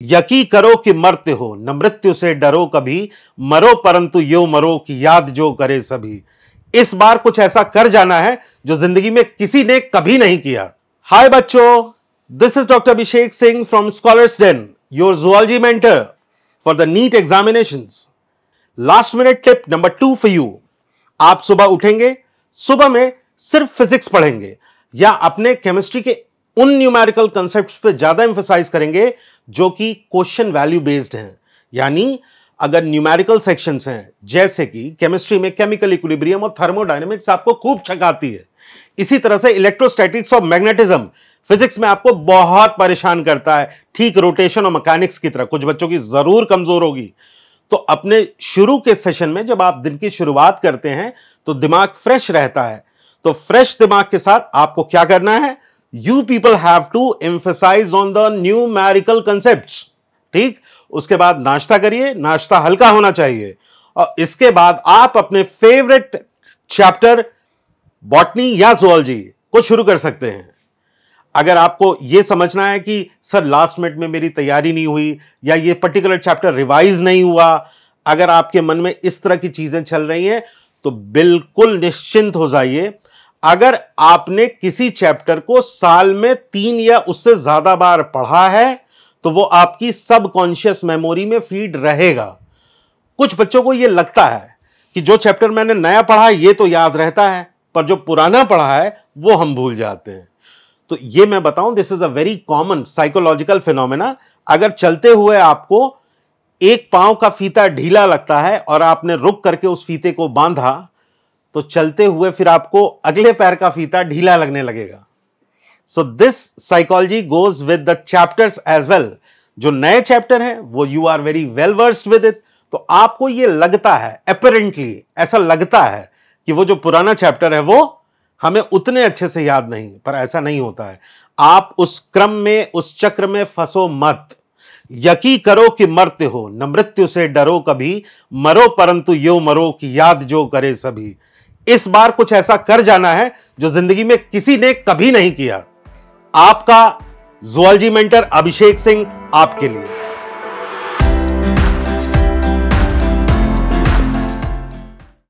यकी करो कि मरते हो, न मृत्यु से डरो कभी, मरो परंतु यो मरो कि याद जो करे सभी। इस बार कुछ ऐसा कर जाना है जो ज़िंदगी में किसी ने कभी नहीं किया। हाय बच्चों this is doctor Abhishek Singh from Scholars Den your zoology mentor for the NEET examination last minute tip number two for you आप सुबह उठेंगे, सुबह में सिर्फ़ फिजिक्स पढ़ेंगे, या अपने केमिस्ट्री के उन न्यूमेरिकल कंसेप्ट पे ज़्यादा इंफोसाइज करेंगे जो कि क्वेश्चन वैल्यू बेस्ड हैं। यानी अगर न्यूमेरिकल सेक्शंस हैं, जैसे कि केमिस्ट्री में केमिकल इक्विलिब्रियम और थर्मोडायनेमिक्स आपको खूब छकाती है। इसी तरह से इलेक्ट्रोस्टैटिक्स और मैग्नेटिज्म फिजिक्स में आपको बहुत परेशान करता है। ठीक रोटेशन और मैकेनिक्स की तरह, कुछ बच्चों की ज़रूर कमज़ोर होगी। तो अपने शुरू के सेशन में जब आप दिन की शुरुआत करते हैं तो दिमाग फ्रेश रहता है। तो फ्रेश दिमाग के साथ आपको क्या करना है? You people have to emphasise on the numerical concept ठीक? उसके बाद नाश्ता करिए, नाश्ता हल्का होना चाहिए। और इसके बाद आप अपने फेवरेट चैप्टर बॉटनी या जोलॉजी को शुरू कर सकते हैं। अगर आपको यह समझना है कि, सर लास्ट मिनट में मेरी तैयारी नहीं हुई या ये पर्टिकुलर चैप्टर रिवाइज नहीं हुआ, अगर आपके मन में इस तरह की चीज़ें चल रही हैं तो बिल्कुल निश्चिंत हो जाइए अगर आपने किसी चैप्टर को साल में तीन या उससे ज़्यादा बार पढ़ा है तो वो आपकी सबकॉन्शियस मेमोरी में फ़ीड रहेगा। कुछ बच्चों को यह लगता है कि जो चैप्टर मैंने नया पढ़ा, ये तो याद रहता है, पर जो पुराना पढ़ा है, वो हम भूल जाते हैं। तो ये मैं बताऊँ this is a very common psychological phenomena अगर चलते हुए आपको एक पाँव का फीता ढीला लगता है और आपने रुक करके उस फीते को बांधा तो चलते हुए फिर आपको अगले पैर का फीता ढीला लगने लगेगा। So this psychology goes with the chapters as well जो नए चैप्टर है, वो you are very well versed with it तो आपको ये लगता है अपेरेंटली ऐसा लगता है कि वो जो पुराना चैप्टर है, वो हमें उतने अच्छे से याद नहीं, पर ऐसा नहीं होता है। आप उस क्रम में, उस चक्र में फंसो मत। यकी करो कि मरते हो, न मृत्यु से डरो कभी, मरो परंतु यो मरो कि याद जो करे सभी। इस बार कुछ ऐसा कर जाना है जो ज़िंदगी में किसी ने कभी नहीं किया। आपका जुअलजी मेंटर अभिषेक सिंह आपके लिए।